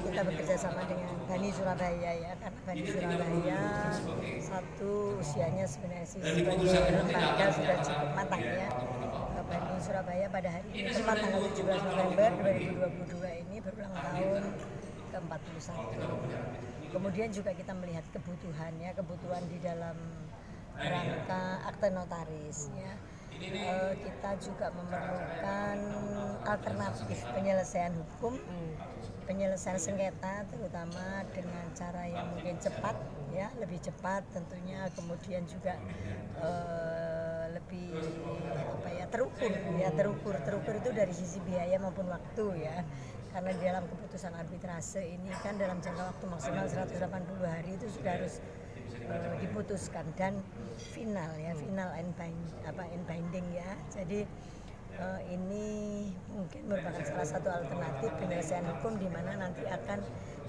kita bekerja sama dengan Bani Surabaya ya karena Bani Surabaya satu usianya sebenarnya sih sebagai lembaga sudah cukup matang ya. Bani Surabaya pada hari ini tepat tanggal 17 November 2022 ini. berulang tahun ke-41 kemudian juga kita melihat kebutuhannya kebutuhan di dalam rangka akte notaris ya uh, kita juga memerlukan alternatif penyelesaian hukum penyelesaian sengketa terutama dengan cara yang mungkin cepat ya lebih cepat tentunya. Kemudian juga uh, lebih apa ya terukur ya terukur. Terukur itu dari sisi biaya maupun waktu ya. Karena di dalam keputusan arbitrase ini kan dalam jangka waktu maksimal 180 hari itu sudah harus uh, diputuskan. Dan final ya final and bind, apa and binding ya. Jadi uh, ini mungkin merupakan salah satu alternatif penyelesaian hukum di mana nanti akan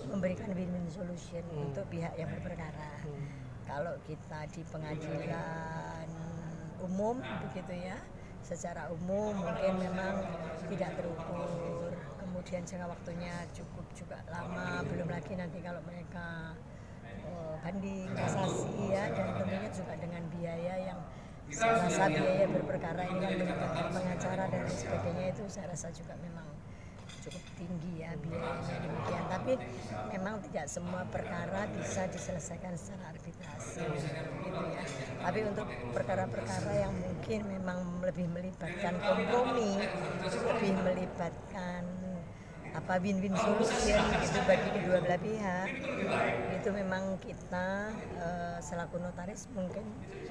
memberikan win-win solution hmm. untuk pihak yang berperkara. Hmm. kalau kita di pengadilan umum begitu ya secara umum mungkin memang tidak terukur. Kemudian jangka waktunya cukup juga lama. Belum lagi nanti kalau mereka banding kasasi ya dan tentunya juga dengan biaya yang saya rasa biaya berperkara ini kan melibatkan pengacara dan sebagainya itu saya rasa juga memang cukup tinggi ya biayanya demikian. Tapi memang tidak semua perkara bisa diselesaikan secara arbitrase gitu ya. Tapi untuk perkara-perkara yang mungkin memang lebih melibatkan kompromi lebih melibatkan apa win-win solution gitu bagi kedua belah pihak itu memang kita uh, selaku notaris mungkin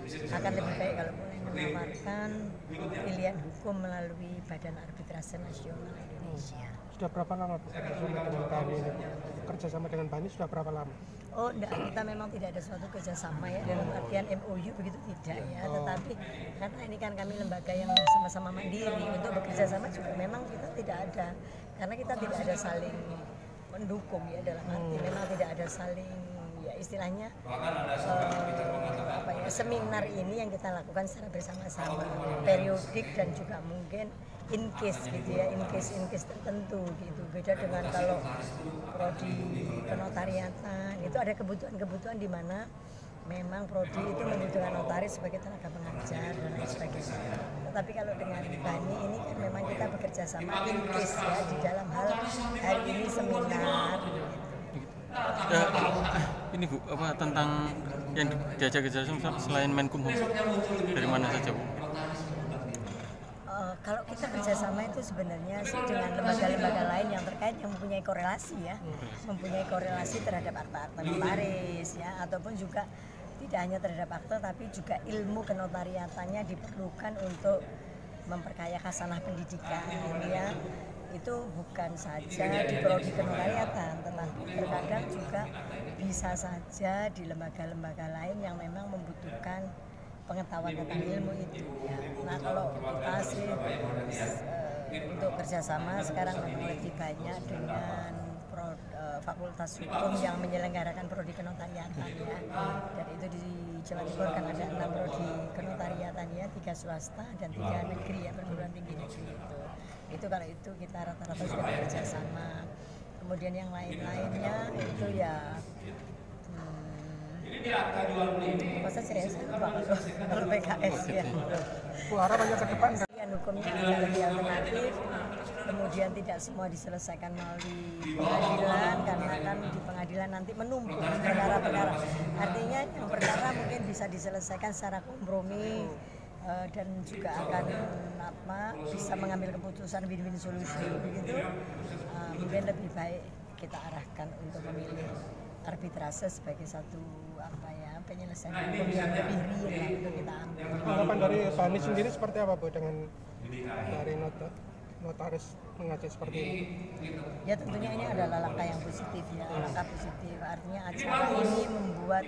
akan lebih baik kalau boleh menawarkan pilihan hukum melalui Badan Arbitrase Nasional Indonesia. Sudah berapa lama bekerja sama dengan Bani ini? Kerja sama dengan Bani sudah berapa lama? Oh, enggak, kita memang tidak ada suatu kerjasama ya dalam artian MOU begitu tidak ya. Oh. Tetapi karena ini kan kami lembaga yang sama-sama mandiri untuk bekerja sama juga memang kita tidak ada karena kita tidak ada saling mendukung ya dalam arti hmm. memang tidak ada saling ya istilahnya uh, apa ya seminar ini yang kita lakukan secara bersama-sama periodik dan juga mungkin in case gitu ya in case in case tertentu gitu. Beda dengan kalau prodi kenotariatan itu ada kebutuhan-kebutuhan di mana memang prodi itu membutuhkan notaris sebagai tenaga pengajar dan lain sebagainya. Tetapi kalau dengan Bani ini kan memang kita bekerja sama in case ya di dalam hal hari ini seminar. Gitu. Ya, ini bu apa tentang yang diajak kerja selain Menkumham dari mana saja bu? Uh, kalau kita kerjasama itu sebenarnya dengan lembaga-lembaga lain yang terkait yang mempunyai korelasi ya, mempunyai korelasi terhadap akta-akta notaris ya, ataupun juga tidak hanya terhadap akte tapi juga ilmu kenotariatannya diperlukan untuk memperkaya kasanah pendidikan ya itu bukan saja di prodi kenotariatan tetapi terkadang juga bisa saja di lembaga-lembaga lain yang memang membutuhkan pengetahuan tentang ilmu itu ya. Nah kalau kita sih uh, untuk kerjasama sekarang memang lebih banyak dengan uh, fakultas hukum yang menyelenggarakan prodi kenotariatan ya. Dan itu di Jawa Timur kan ada enam prodi kenotariatan ya. Tiga swasta dan tiga negeri ya perguruan tinggi negeri itu. Itu kalau itu kita rata-rata sudah bekerja sama. Kemudian yang lain-lainnya itu ya hmm, ya saya kalau PKS ya. Bu harapannya ke depan hukumnya lebih alternatif kemudian tidak semua diselesaikan melalui pengadilan karena kan di pengadilan nanti menumpuk perkara-perkara. artinya yang perkara mungkin bisa diselesaikan secara kompromi uh, dan juga akan apa bisa mengambil keputusan win-win solusi begitu. Uh, mungkin lebih baik kita arahkan untuk memilih arbitrase sebagai satu apa ya penyelesaian hukum yang lebih real lah untuk kita ambil. Harapan dari Bani sendiri seperti apa bu dengan dari nota notaris mengajak seperti ini? Ya tentunya ini adalah langkah yang positif ya, langkah positif. Artinya acara ini membuat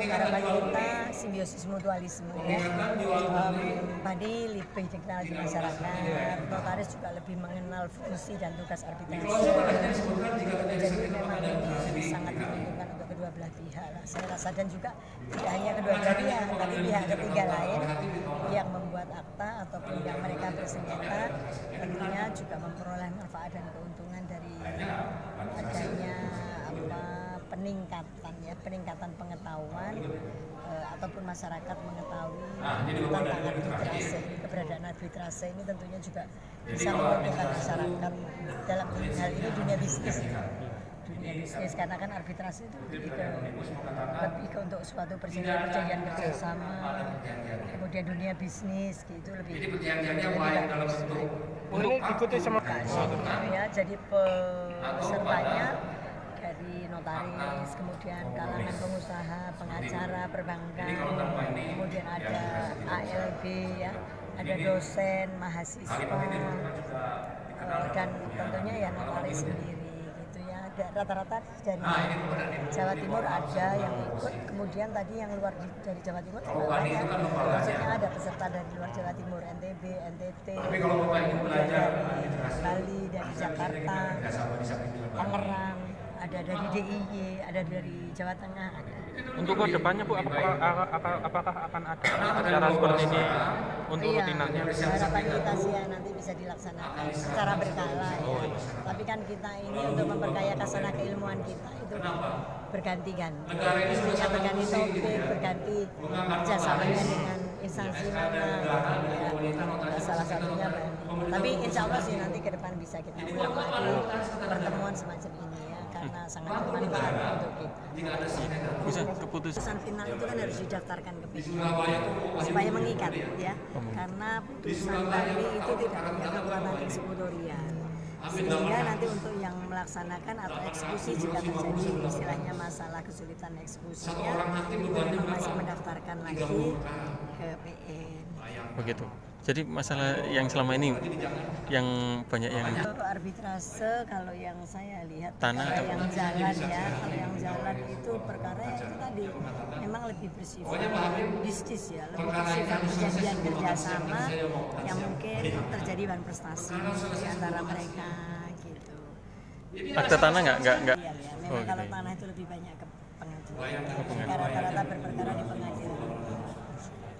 harapan kita simbiosis mutualisme ya. Um, Padi lebih dikenal di masyarakat, notaris juga lebih mengenal fungsi dan tugas arbitrase. Jadi memang ini sangat menguntungkan untuk kedua belah pihak. Saya rasa dan juga tidak hanya kedua belah pihak, tapi pihak ketiga lain membuat akta ataupun yang mereka bersengketa tentunya juga memperoleh manfaat dan keuntungan dari adanya peningkatan ya peningkatan pengetahuan eh, ataupun masyarakat mengetahui tentang arbitrase keberadaan arbitrase ini tentunya juga bisa menguntungkan masyarakat dalam hal ini dunia bisnis dunia bisnis. karena kan arbitrase itu lebih ke lebih ke untuk suatu perjanjian-perjanjian kerjasama kemudian dunia bisnis gitu lebih lebih bagus ini ikuti sama ya jadi pesertanya dari notaris kemudian kalangan pengusaha pengacara perbankan kemudian ada ALB ya ada dosen mahasiswa. eh, dan tentunya ya notaris sendiri ya Ada- rata-rata dari Jawa Timur ada yang ikut kemudian tadi yang luar di- dari Jawa Timur juga banyak. maksudnya ada peserta dari luar Jawa Timur NTB NTT kemudian dari Bali dari Jakarta Tangerang ada dari DIY ada dari Jawa Tengah ada Untuk ke depannya Bu, apakah, apakah, apakah akan ada acara seperti ini untuk Iya, rutinannya? harapan kita sih ya nanti bisa dilaksanakan secara berkala ya. Tapi kan kita ini untuk memperkaya kasana keilmuan kita itu berganti-ganti. Intinya berganti topik, berganti kerjasamanya dengan instansi mana gitu ya. Salah satunya. Tapi insya Allah sih nanti ke depan bisa kita ulang lagi pertemuan semacam ini ya karena sangat bermanfaat untuk kita. bisa keputus. Putusan final itu kan harus didaftarkan ke PK supaya mengikat ya. Karena putusan Bali itu tidak punya kekuatan eksekutorial sehingga nanti untuk yang melaksanakan atau eksekusi jika terjadi istilahnya masalah kesulitan eksekusinya itu memang masih mendaftarkan lagi ke PN begitu jadi masalah yang selama ini yang banyak yang Kalau arbitrase kalau yang saya lihat Tanah kalau atau- yang jalan ya kalau yang jalan itu perkara yang itu tadi memang lebih bersifat bisnis ya lebih bersifat perjanjian kerjasama yang mungkin terjadi bahan prestasi di antara mereka gitu. Akte tanah nggak? Nggak nggak? Ya Oh, memang kalau gitu. tanah itu lebih banyak ke pengadilan. Rata-rata berperkara di pengadilan.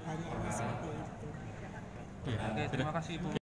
Banyaknya seperti itu Oke, terima kasih Bu.